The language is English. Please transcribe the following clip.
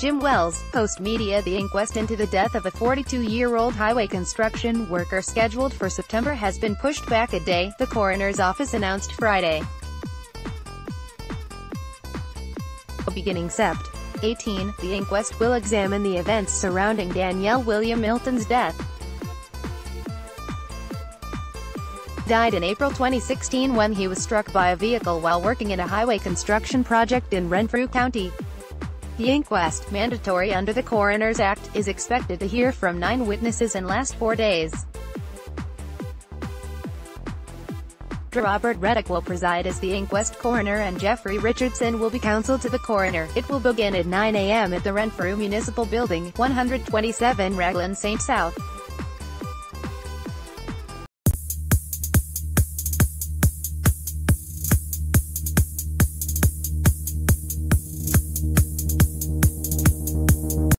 Jim Wells, Postmedia The inquest into the death of a 42-year-old highway construction worker scheduled for September has been pushed back a day, the coroner's office announced Friday. Beginning Sept. 18, the inquest will examine the events surrounding Danniel William Milton's death. Died in April 2016 when he was struck by a vehicle while working in a highway construction project in Renfrew County. The inquest, mandatory under the Coroner's Act, is expected to hear from nine witnesses in last four days. Robert Reddick will preside as the inquest coroner and Jeffrey Richardson will be counsel to the coroner. It will begin at 9 a.m. at the Renfrew Municipal Building, 127 Raglan St. South.